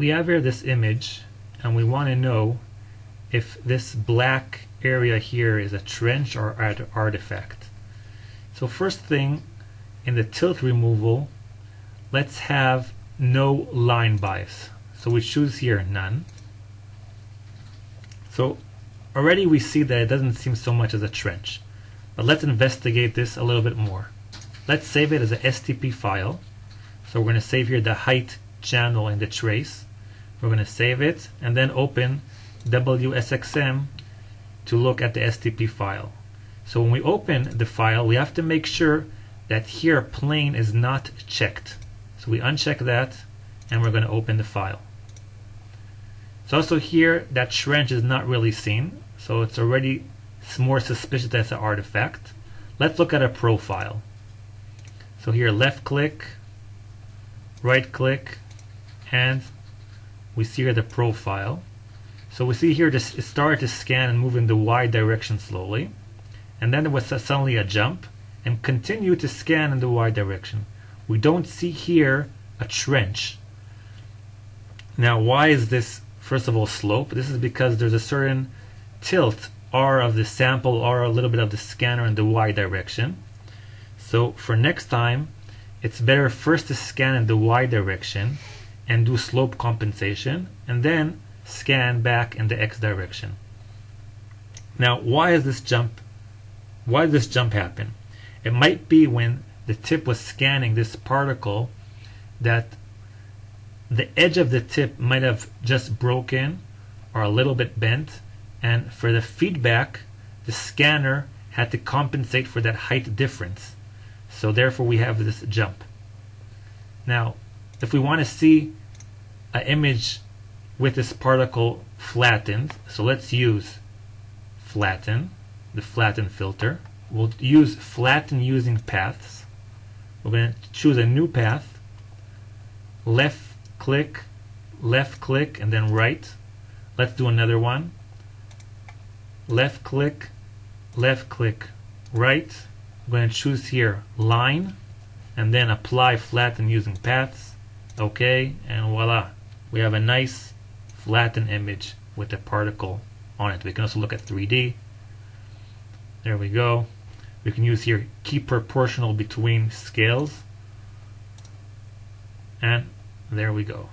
we have here this image and we want to know if this black area here is a trench or art artifact. So first thing in the tilt removal let's have no line bias. So we choose here none. So already we see that it doesn't seem so much as a trench. But let's investigate this a little bit more. Let's save it as a STP file. So we're going to save here the height channel in the trace. We're going to save it and then open WSXM to look at the STP file. So when we open the file, we have to make sure that here plane is not checked. So we uncheck that and we're going to open the file. So also here that trench is not really seen. So it's already more suspicious as an artifact. Let's look at a profile. So here left click, right click, and we see here the profile. So we see here this it started to scan and move in the y direction slowly. And then there was suddenly a jump and continue to scan in the y direction. We don't see here a trench. Now why is this first of all slope? This is because there's a certain tilt R of the sample or a little bit of the scanner in the y direction. So for next time it's better first to scan in the y direction and do slope compensation and then scan back in the x direction. Now why is this jump why did this jump happen? It might be when the tip was scanning this particle that the edge of the tip might have just broken or a little bit bent and for the feedback the scanner had to compensate for that height difference so therefore we have this jump now if we want to see an image with this particle flattened so let's use flatten the flatten filter. We'll use flatten using paths. We're going to choose a new path. Left click left click and then right. Let's do another one. Left click left click right. I'm going to choose here line and then apply flatten using paths okay and voila we have a nice flattened image with a particle on it. We can also look at 3D there we go. We can use here keep proportional between scales. And there we go